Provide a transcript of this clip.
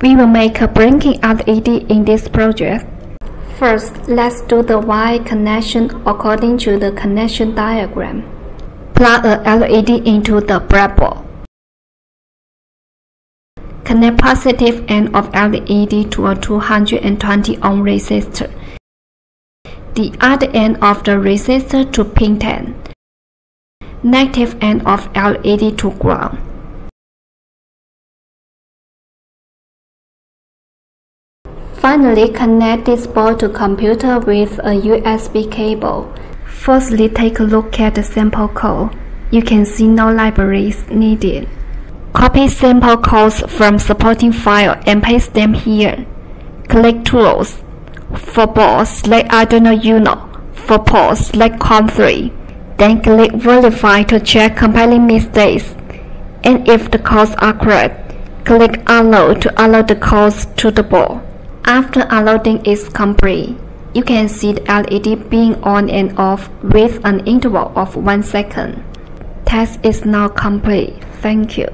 We will make a blinking LED in this project. First, let's do the Y connection according to the connection diagram. Plug a LED into the breadboard. Connect positive end of LED to a 220 ohm resistor. The other end of the resistor to pin 10. Negative end of LED to ground. Finally, connect this board to computer with a USB cable. Firstly, take a look at the sample code. You can see no libraries needed. Copy sample codes from supporting file and paste them here. Click Tools. For board, select Arduino Uno. For port, select COM3. Then click Verify to check compiling mistakes. And if the codes are correct, click Unload to unload the codes to the board. After unloading is complete, you can see the LED being on and off with an interval of 1 second. Test is now complete. Thank you.